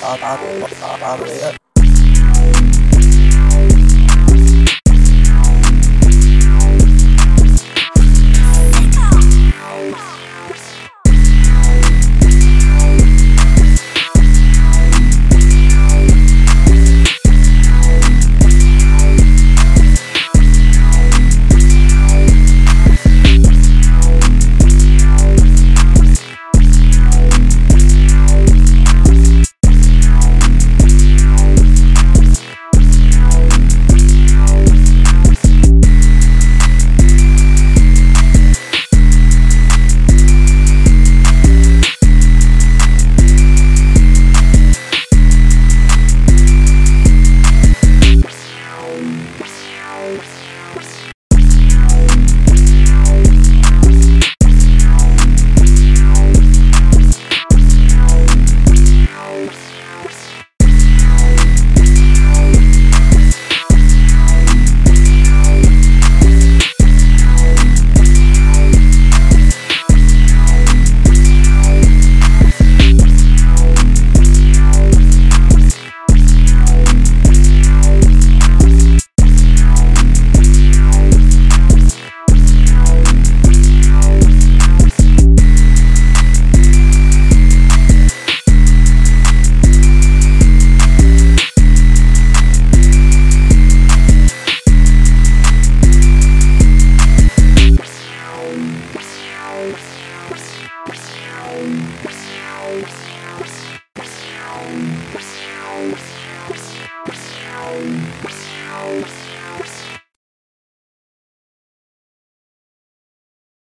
ต Bye. Meow.